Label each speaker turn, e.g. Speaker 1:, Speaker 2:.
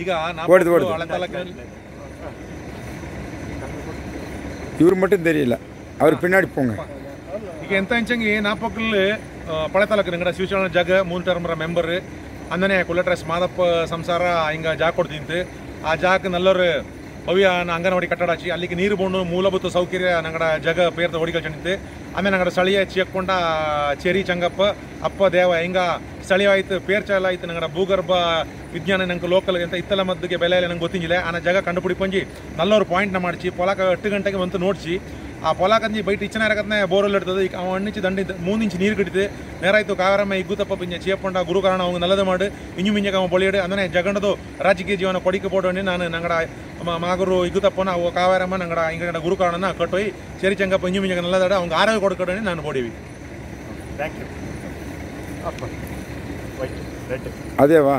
Speaker 1: ಈಗ
Speaker 2: ಓಡ್ದು, ಓಡ್ದು.
Speaker 1: ಹಳೆ ತಾಲೂಕಿನಲ್ಲಿ
Speaker 2: இவர் மட்டும் தெரியல அவர் பின்னாடி போங்க
Speaker 1: ಈಗ ಎಂತ ಇಂಚಂಗಿ ನಾಪಕ್ಕಲ್ಲಿ ಪಳೆ ತಾಲೂಕು ನಂಗಡ ಶಿವಚರಣ ಜಾಗ ಮೂಲ ಟರ್ಮರ ಮೆಂಬರ್ ಅಂದನೆ ಕುಲಟ್ರೆಸ್ ಮಾದಪ್ಪ ಸಂಸಾರ ಹಿಂಗ ಜಾಗ ಕೊಡ್ತಿಂತು ಆ ಜಾಗ ನಲ್ಲರು ಭವ್ಯ ಅಂಗನವಾಡಿ ಕಟ್ಟಡಾಚಿ ಅಲ್ಲಿಗೆ ನೀರು ಬೋಣು ಮೂಲಭೂತ ಸೌಕರ್ಯ ನಂಗಡ ಜಗ ಪೇರ್ತ ಹೊಡಿಕಲ್ ಚಂದಿತ್ತು ಆಮೇಲೆ ನಂಗಡೆ ಸ್ಥಳೀಯ ಚೇಕೊಂಡ ಚೆರಿ ಚಂಗಪ್ಪ, ಅಪ್ಪ ದೇವ, ಹಿಂಗ ಸ್ಥಳೀಯವಾಯಿತು ಪೇರ್ಚಾಲ ಆಯ್ತು ನಂಗಡ ಭೂಗರ್ಭ ವಿಜ್ಞಾನ ನಂಗೆ ಲೋಕಲ್ ಅಂತ ಇತ್ತಲ ಮದ್ದಿಗೆ ಬೆಲೆ ನಂಗೆ ಗೊತ್ತಿಲ್ಲ ಆ ಜಾಗ ಕಂಡುಪಿಡಿ ಪಂಜಿ ನಲ್ಲವರು ಪಾಯಿಂಟ್ನ ಮಾಡಿಸಿ ಪೊಲಾಕ ಎಟ್ಟು ಗಂಟೆಗೆ ಬಂತು ನೋಡಿಸಿ ಆ ಪೊಲಾಕಂಜಿ ಬೈಟ್ ಇಚ್ಚಿನ ಇರಕತ್ನ ಬೋರಲ್ಲಿ ಇಡ್ತದೆ. ಈಗ ಅವ ಹಣ್ಣಿಂಚು ದಂಡಿ ಮೂರು ಇಂಚು ನೀರು ಕಟ್ಟಿದೆ ನೇರಾಯ್ತು ಕಾವರಮ್ಮ ಇಗ್ಗುತಪ್ಪ ಪಿಂಜ ಚೇಪಂಡ ಗುರುಕಾರಣ ಅವಂಗೆ ನಲ್ಲದ ಮಾಡು. ಇಂಜು ಮಿಂಜಗ ಅವ ಬಳಿಯಿಡು ಅದನ್ನೇ ಜಗಂಡದು ರಾಜಕೀಯ ಜೀವನ ಕೊಡಿಕೆ ಬೋಡೋಣಿ ನಾನು ನಂಗಡ ಮಾಗರು ಇಗ್ಗುತಪ್ಪನ ಅವು ಕಾವರಮ್ಮ ನಂಗಡ ಹಿಂಗಡ ಗುರುಕಾರಣನ ಕಟ್ಟೋಯ್. ಸೇರಿ ಚಂಗಪ್ಪ ಇಂಜು ಮಿಂಜಗ ನಲ್ಲದಾಡ. ಅವ್ಗೆ ಆರೋಗ್ಯ ಹೊಡ್ಕೊಂಡೇ ನಾನು ಹೊಡಿವಿ
Speaker 3: ಥ್ಯಾಂಕ್ ಯು ಅಪ್ಪ
Speaker 2: ಅದೇವಾ